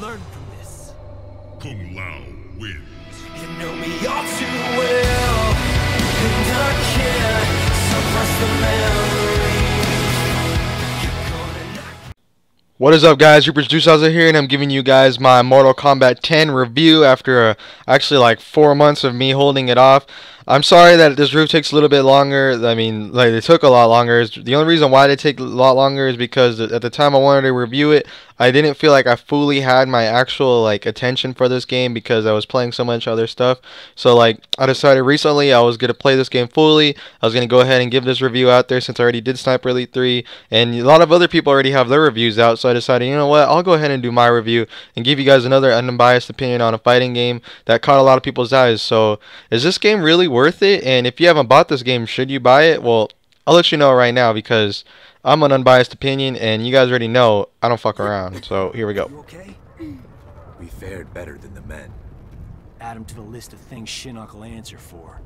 Learn from this. Kung Lao wins. You know me all too well, and I can't suppress the memory. You're gonna knock What is up guys, Reapers Douchsnozel here and I'm giving you guys my Mortal Kombat 10 review after uh, actually like 4 months of me holding it off. I'm sorry that this review takes a little bit longer. I mean, like it took a lot longer. The only reason why it take a lot longer is because at the time I wanted to review it, I didn't feel like I fully had my actual like attention for this game because I was playing so much other stuff. So like I decided recently I was gonna play this game fully. I was gonna go ahead and give this review out there since I already did Sniper Elite 3, and a lot of other people already have their reviews out. So I decided, you know what, I'll go ahead and do my review and give you guys another unbiased opinion on a fighting game that caught a lot of people's eyes. So is this game really worth it? And if you haven't bought this game, should you buy it? Well, I'll let you know right now because I'm an unbiased opinion, and you guys already know I don't fuck around. So here we go. You okay? We fared better than the men. Add him to the list of things Shinnok will answer for.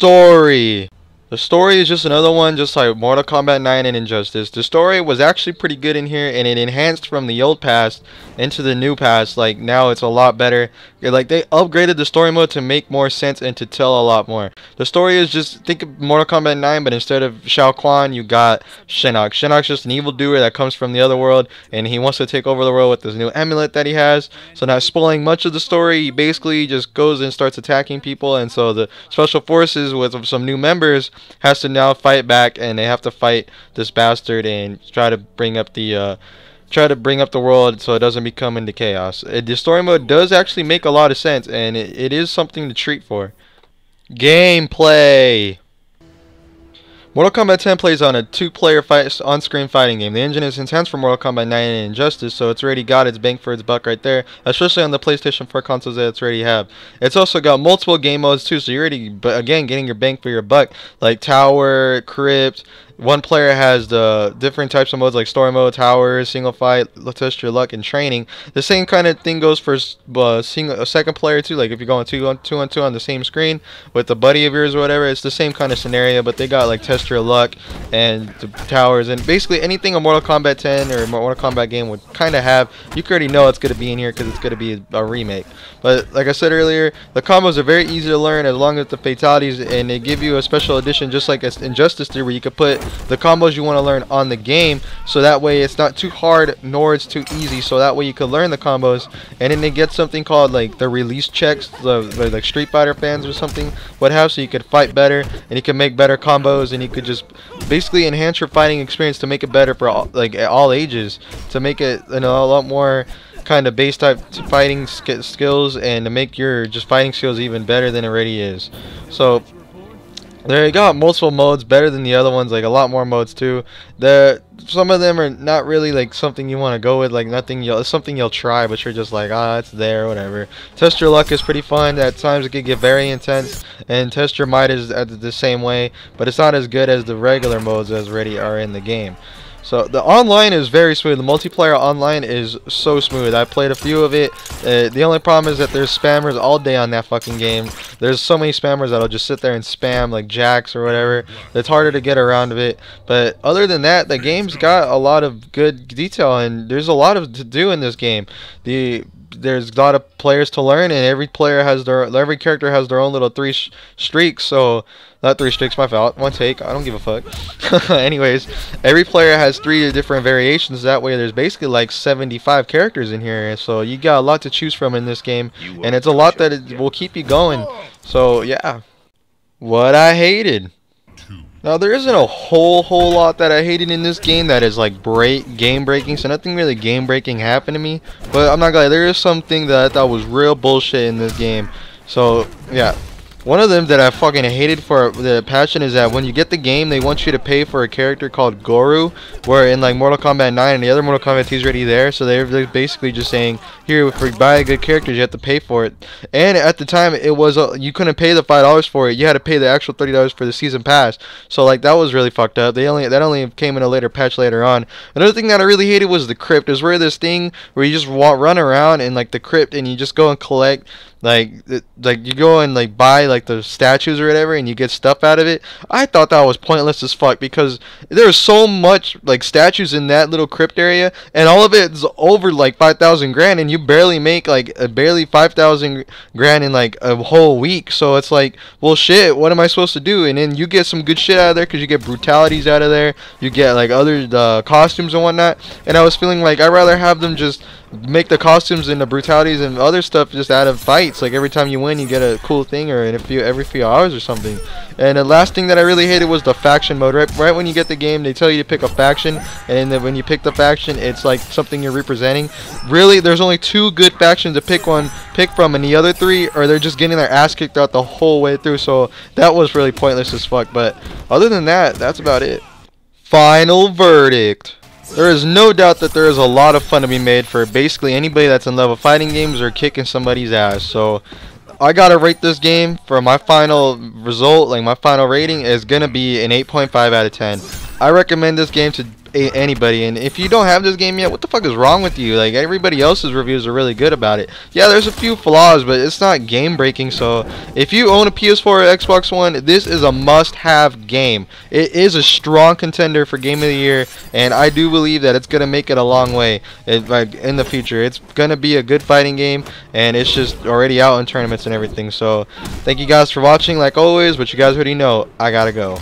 Story. The story is just another one, just like Mortal Kombat 9 and Injustice. The story was actually pretty good in here, and it enhanced from the old past into the new past. Like now, it's a lot better. Like they upgraded the story mode to make more sense and to tell a lot more. The story is just think of Mortal Kombat 9, but instead of Shao Kahn, you got Shinnok. Shinnok's just an evil doer that comes from the other world, and he wants to take over the world with this new amulet that he has. So not spoiling much of the story, he basically just goes and starts attacking people, and so the special forces with some new members has to now fight back, and they have to fight this bastard and try to bring up the. Uh, try to bring up the world so it doesn't become into chaos. Uh, the story mode does actually make a lot of sense, and it, it is something to treat for. Gameplay. Mortal Kombat 10 plays on a two-player fight on-screen fighting game. The engine is enhanced for Mortal Kombat 9 and Injustice, so it's already got its bang for its buck right there, especially on the PlayStation 4 consoles that it's already have. It's also got multiple game modes too, so you're already, again, getting your bang for your buck, like Tower, Crypt, one player has the different types of modes like story mode, tower, single fight, test your luck, and training. The same kind of thing goes for uh, single, a second player too. Like if you're going two on two on two on the same screen with a buddy of yours or whatever, it's the same kind of scenario. But they got like test your luck and the towers and basically anything a Mortal Kombat 10 or Mortal Kombat game would kind of have. You already know it's gonna be in here because it's gonna be a remake. But like I said earlier, the combos are very easy to learn as long as the fatalities and they give you a special edition just like Injustice did where you could put the combos you want to learn on the game. So that way it's not too hard nor it's too easy. So that way you can learn the combos. And then they get something called like the release checks the, like Street Fighter fans or something what have so you could fight better and you can make better combos and you could just basically enhance your fighting experience to make it better for all, like at all ages to make it you know a lot more kind of base type fighting sk skills and to make your just fighting skills even better than it already is. So there you go, multiple modes, better than the other ones, like a lot more modes too. The some of them are not really like something you want to go with, like nothing you'll something you'll try, but you're just like ah, it's there, whatever. Test your luck is pretty fun. At times it can get very intense, and test your might is the same way, but it's not as good as the regular modes as already are in the game. So the online is very smooth. The multiplayer online is so smooth. I played a few of it. Uh, the only problem is that there's spammers all day on that fucking game. There's so many spammers that'll just sit there and spam like Jax or whatever. It's harder to get around of it. But other than that, the game's got a lot of good detail and there's a lot of to do in this game. The there's a lot of players to learn, and every player has their every character has their own little three streaks. So not three streaks, my fault. One take. I don't give a fuck. Anyways, every player has three different variations. That way, there's basically like 75 characters in here. So you got a lot to choose from in this game, and it's a lot that it will keep you going. So yeah, what I hated. Now there isn't a whole whole lot that I hated in this game that is like break game breaking, so nothing really game breaking happened to me. But I'm not gonna lie, there is something that I thought was real bullshit in this game. So yeah, One of them that I fucking hated for the passion is that when you get the game, they want you to pay for a character called Goro, where in like Mortal Kombat 9 and the other Mortal Kombat he's already there. So they're, basically just saying, here, if you buy a good character, you have to pay for it. And at the time, it was uh, you couldn't pay the five dollars for it. You had to pay the actual thirty dollars for the season pass. So like that was really fucked up. They only that only came in a later patch later on. Another thing that I really hated was the crypt. Is where this thing where you just walk, run around in like the crypt and you just go and collect like like you go and like buy like the statues or whatever and you get stuff out of it i thought that was pointless as fuck because there's so much like statues in that little crypt area and all of it's over like 5000 grand and you barely make like uh, barely 5000 grand in like a whole week. So it's like well shit what am i supposed to do? And then you get some good shit out of there because you get brutalities out of there. You get like other uh, costumes and whatnot. And i was feeling like i'd rather have them just make the costumes and the brutalities and other stuff just out of fights. Like every time you win, you get a cool thing, or in a few every few hours or something. And the last thing that I really hated was the faction mode. Right, right when you get the game, they tell you to pick a faction, and then when you pick the faction, it's like something you're representing. Really, there's only two good factions to pick one pick from, and the other three are they're just getting their ass kicked out the whole way through. So that was really pointless as fuck. But other than that, that's about it. Final verdict. There is no doubt that there is a lot of fun to be made for basically anybody that's in love with fighting games or kicking somebody's ass. So I gotta rate this game for my final result, like my final rating is gonna be an 8.5 out of 10. I recommend this game to anybody, and if you don't have this game yet, what the fuck is wrong with you? Like everybody else's reviews are really good about it. Yeah, there's a few flaws, but it's not game breaking. So if you own a PS4 or Xbox One, this is a must-have game. It is a strong contender for Game of the Year, and I do believe that it's gonna make it a long way it, like in the future. It's gonna be a good fighting game, and it's just already out in tournaments and everything. So thank you guys for watching. Like always, but you guys already know I gotta go.